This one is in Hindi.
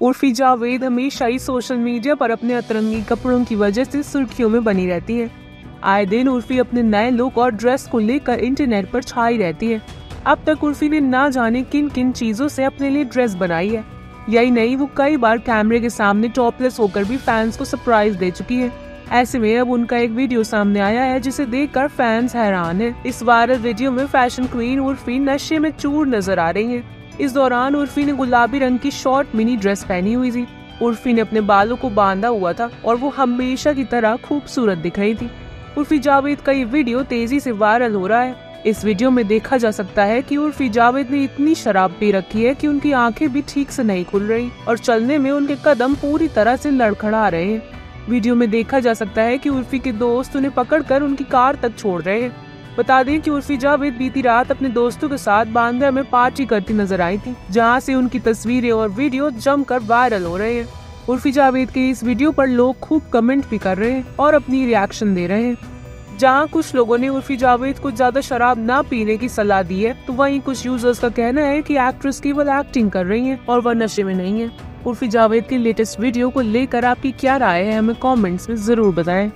उर्फी जावेद हमेशा ही सोशल मीडिया पर अपने अतरंगी कपड़ों की वजह से सुर्खियों में बनी रहती है। आए दिन उर्फी अपने नए लुक और ड्रेस को लेकर इंटरनेट पर छाई रहती है। अब तक उर्फी ने ना जाने किन किन चीज़ों से अपने लिए ड्रेस बनाई है। यही नहीं, वो कई बार कैमरे के सामने टॉपलेस होकर भी फैंस को सरप्राइज़ दे चुकी है। ऐसे में अब उनका एक वीडियो सामने आया है, जिसे देखकर फैंस हैरान है। इस वायरल वीडियो में फ़ैशन क्वीन उर्फी नशे में चूर नज़र आ रही है। इस दौरान उर्फी ने गुलाबी रंग की शॉर्ट मिनी ड्रेस पहनी हुई थी। उर्फी ने अपने बालों को बांधा हुआ था और वो हमेशा की तरह खूबसूरत दिख रही थी। उर्फी जावेद का ये वीडियो तेज़ी से वायरल हो रहा है। इस वीडियो में देखा जा सकता है कि उर्फी जावेद ने इतनी शराब पी रखी है कि उनकी आँखें भी ठीक से नहीं खुल रही और चलने में उनके कदम पूरी तरह से लड़खड़ा रहे हैं। वीडियो में देखा जा सकता है कि उर्फी के दोस्त उन्हें पकड़कर उनकी कार तक छोड़ रहे हैं। बता दें कि उर्फी जावेद बीती रात अपने दोस्तों के साथ बांद्रा में पार्टी करती नज़र आई थी, जहाँ से उनकी तस्वीरें और वीडियो जमकर वायरल हो रहे हैं। उर्फी जावेद के इस वीडियो पर लोग खूब कमेंट भी कर रहे हैं और अपनी रिएक्शन दे रहे हैं। जहाँ कुछ लोगों ने उर्फी जावेद को ज़्यादा शराब ना पीने की सलाह दी है तो वहीं कुछ यूज़र्स का कहना है कि एक्ट्रेस केवल एक्टिंग कर रही हैं और वह नशे में नहीं है। उर्फी जावेद के लेटेस्ट वीडियो को लेकर आपकी क्या राय है, हमें कमेंट्स में ज़रूर बताएँ।